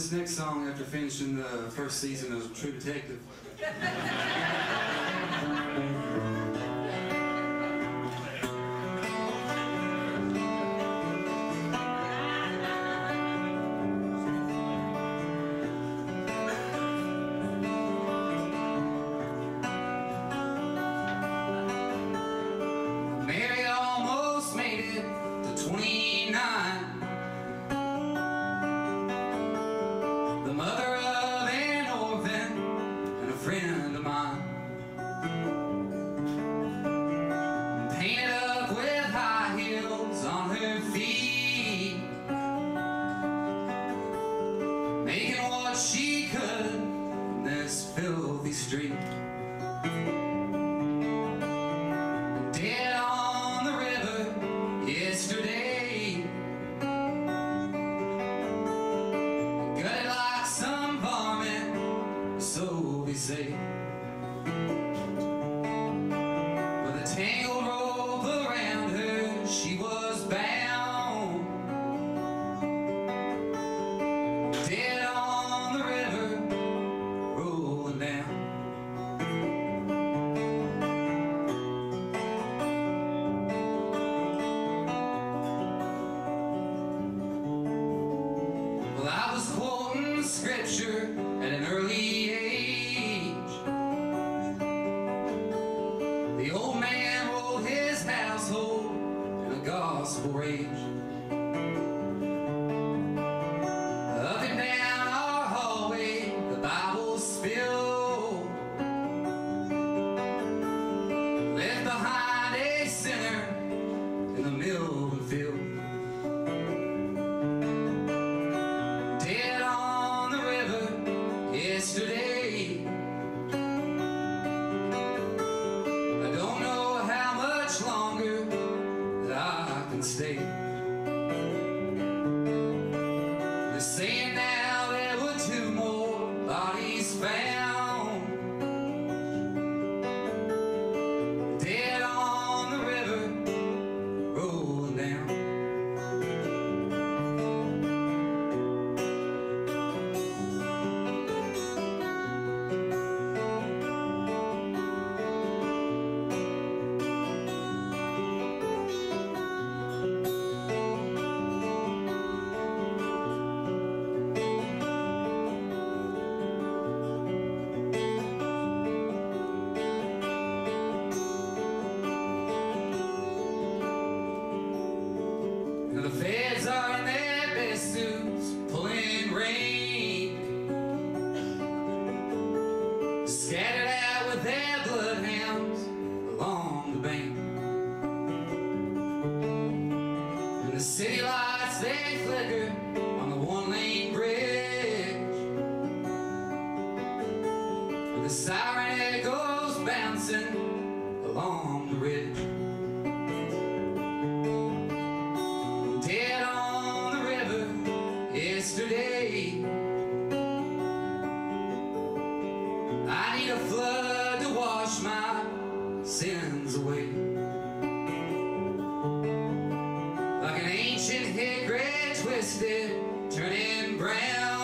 this next song after finishing the first season of True Detective. street. Dead on the river yesterday Gutted like some so say scripture at an early age. The old man ruled his household in a gospel rage. I on the one-lane bridge. Siren bouncing along the. Dead on the river yesterday. I need a flood to wash my sins away. Turning brown.